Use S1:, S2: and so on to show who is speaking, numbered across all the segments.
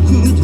S1: could.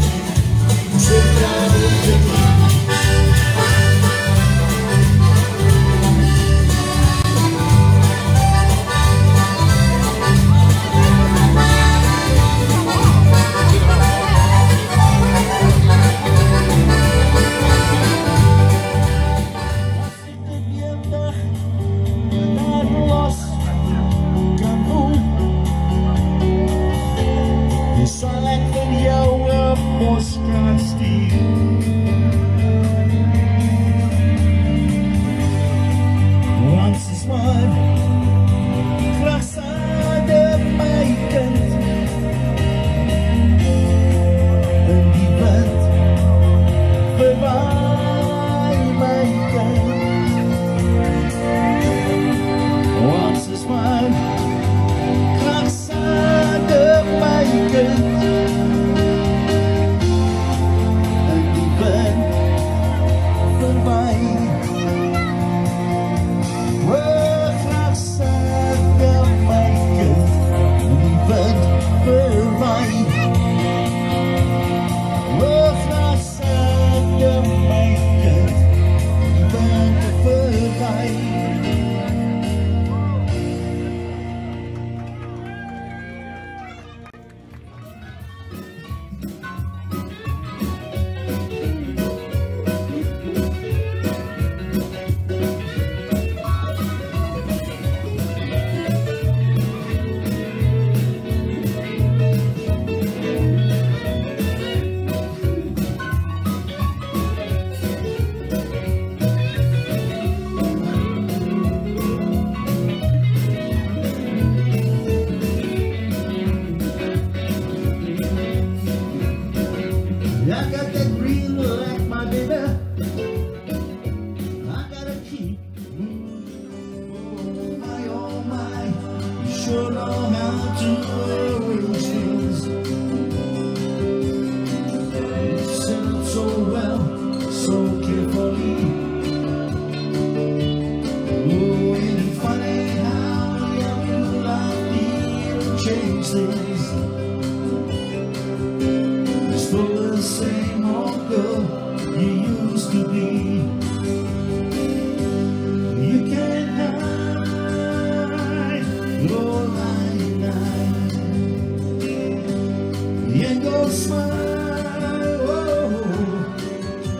S1: smile, oh,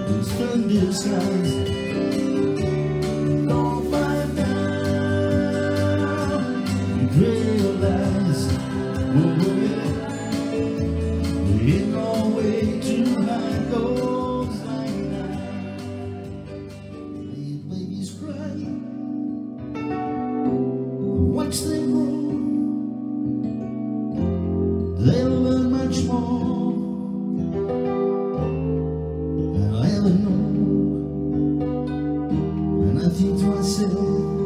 S1: is from disguise. I think to myself